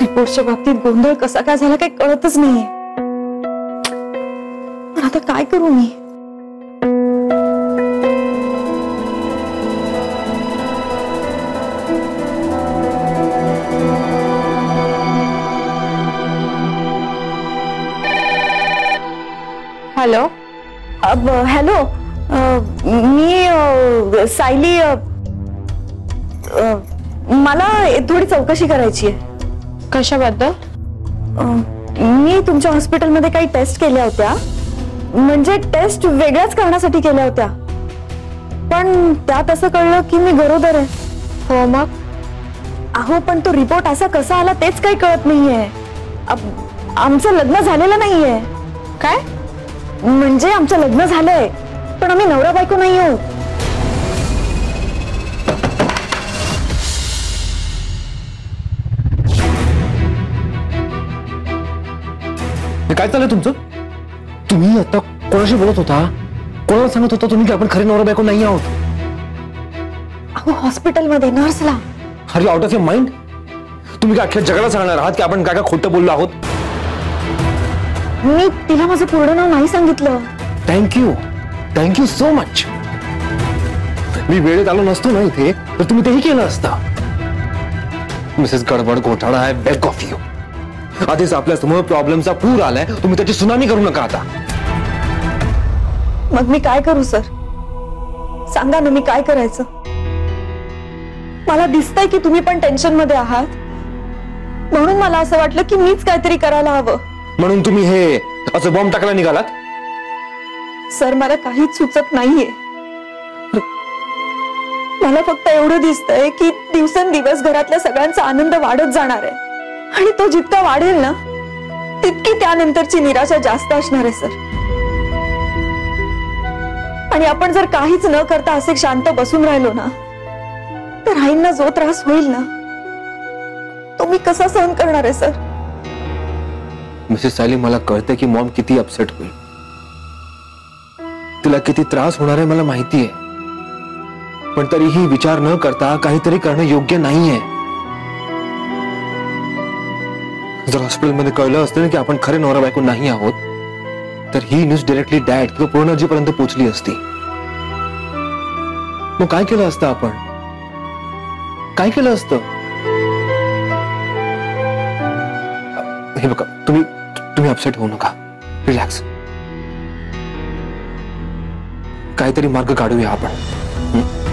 रिपोर्टच्या बाबतीत गोंधळ कसा काय झाला काही कळतच नाहीये. पण आता काय करू मी? हॅलो. अब, हॅलो. मी अ, सायली अ, अ, मला थोडी चौकशी करायची आहे. कशाबद्दल? अ, मी तुमच्या हॉस्पिटलमध्ये काही टेस्ट केल्या होत्या. म्हणजे टेस्ट वेगळ्याच कारणासाठी केल्या होत्या. पण त्यात असं कळलं की मी गरोदर आहे. हो मग? अहो पण तो रिपोर्ट असा कसा आला तेच काही कळत नाहीये. अब- आमचं लग्न झालेलं नाहीये. काय? म्हणजे आमचं लग्न झालंय. पण आम्ही नवरा बायको नाही आहोत. हे काय चाललंय तुमचं? तुम्ही आता कोणाशी बोलत होता? कोणाला सांगत होता तुम्ही की आपण खरे नवरा बायको नाही आहोत? अहो हॉस्पिटलमध्ये नर्सला are you out of your mind तुम्ही काय अख्ख्या जगाला सांगणार आहात की आपण काय काय खोटं बोललो आहोत? मी तिला माझं पूर्ण नाव नाही सांगितलं. Thank you thank you so much मी वेळेत आलो नसतो ना इथे तर तुम्ही तेही केलं असतं. मिसेस गडबड घोटाळा आहे बेग ऑफ़ यू आधीच आपल्या समोर प्रॉब्लेमचा पूर आलाय तुम्ही त्याची सुनामी करू नका आता मग मी काय करू सर? सांगा ना मी काय करायचं? मला दिसतंय की तुम्ही पण टेन्शन मध्ये आहात. म्हणून मला असं वाटलं की मीच काहीतरी करायला हवं. म्हणून तुम्ही हे असं बॉम्ब टाकायला निघालात? सर मला काहीच सुचत नाहीये. मला फक्त एवढं दिसतंय की दिवसेंदिवस घरातल्या सगळ्यांचा आनंद वाढत जाणार आहे. तो जितका वाढेल ना, तितकी त्यानंतरची निराशा जास्त असणार आहे, सर. आणि आपण जर काहीच न करता असे शांत बसून राहिलो ना, तर आईंना जो त्रास होईल ना तो मी कसा सहन करणार आहे, सर? मिसेस सायली, मला कळतंय की मॉम किती अपसेट होईल. तिला किती त्रास होणार आहे, मला माहिती आहे पण तरीही विचार न करता काहीतरी करणं योग्य नाहीये. जर हॉस्पिटलमध्ये कळलं असतं ना की आपण खरे नवरा बायको नाही आहोत, तर ही न्यूज़ डिरेक्टली डॅड किंवा पूर्णजीपर्यंत पोहोचली असती. मग काय केलं असतं आपण? काय केलं असतं? हे बघा, तुम्ही तुम्ही अपसेट होऊ नका. रिलॅक्स काहीतरी मार्ग काढूया आपण?